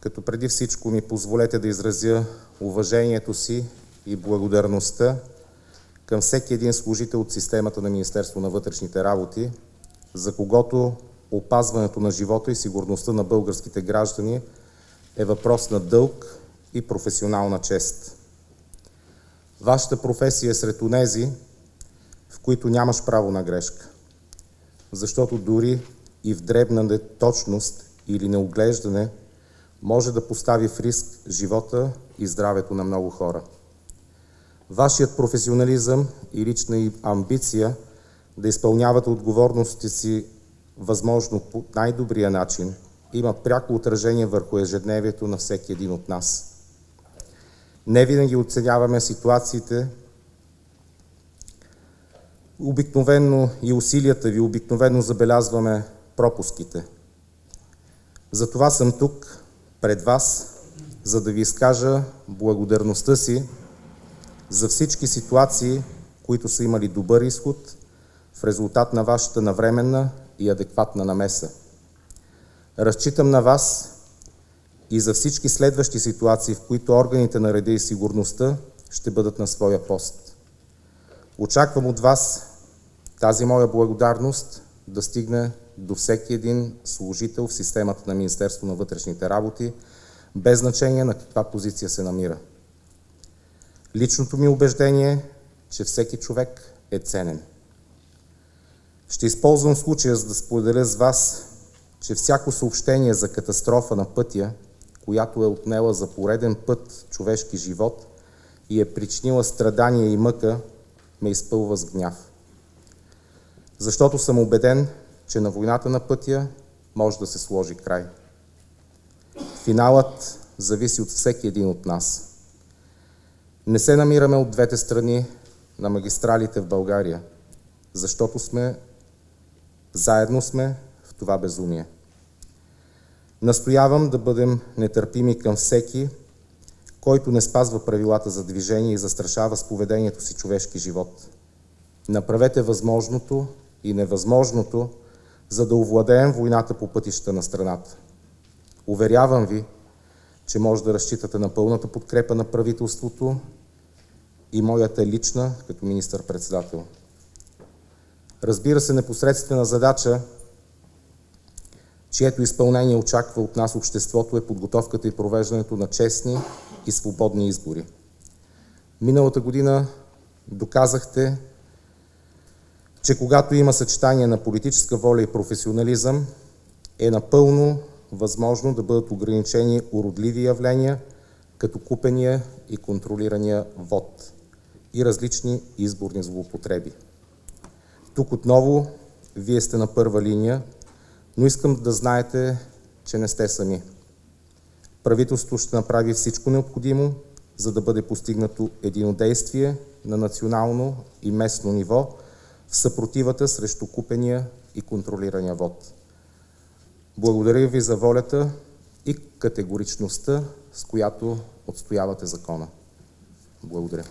като преди всичко ми позволете да изразя уважението си и благодарността към всеки един служител от системата на Министерство на вътрешните работи, за когото опазването на живота и сигурността на българските граждани е въпрос на дълг и професионална чест. Вашата професия е сред онези, в които нямаш право на грешка, защото дори и в дребна неточност или неоглеждане може да постави в риск живота и здравето на много хора. Вашият професионализъм и лична амбиция да изпълнявате отговорностите си възможно по най-добрия начин има пряко отражение върху ежедневието на всеки един от нас. Не винаги оценяваме ситуациите, обикновенно и усилията ви, обикновено забелязваме пропуските. Затова съм тук пред вас, за да ви изкажа благодарността си за всички ситуации, които са имали добър изход в резултат на вашата навременна и адекватна намеса. Разчитам на вас и за всички следващи ситуации, в които органите на реда и сигурността ще бъдат на своя пост. Очаквам от вас тази моя благодарност да стигне до всеки един служител в системата на Министерство на вътрешните работи, без значение на каква позиция се намира. Личното ми убеждение е, че всеки човек е ценен. Ще използвам случая, за да споделя с вас, че всяко съобщение за катастрофа на пътя, която е отнела за пореден път човешки живот и е причинила страдания и мъка, ме изпълва с гняв. Защото съм убеден, че на войната на пътя може да се сложи край. Финалът зависи от всеки един от нас. Не се намираме от двете страни на магистралите в България, защото сме, заедно сме в това безумие. Настоявам да бъдем нетърпими към всеки, който не спазва правилата за движение и застрашава с поведението си човешки живот. Направете възможното и невъзможното, за да овладеем войната по пътища на страната. Уверявам ви, че може да разчитате на пълната подкрепа на правителството и моята лична като министър-председател. Разбира се, непосредствена задача, чието изпълнение очаква от нас обществото е подготовката и провеждането на честни и свободни избори. Миналата година доказахте, че когато има съчетание на политическа воля и професионализъм, е напълно възможно да бъдат ограничени уродливи явления, като купения и контролирания вод и различни изборни злоупотреби. Тук отново вие сте на първа линия, но искам да знаете, че не сте сами. Правителството ще направи всичко необходимо, за да бъде постигнато единодействие на национално и местно ниво съпротивата срещу купения и контролирания вод. Благодаря ви за волята и категоричността, с която отстоявате закона. Благодаря.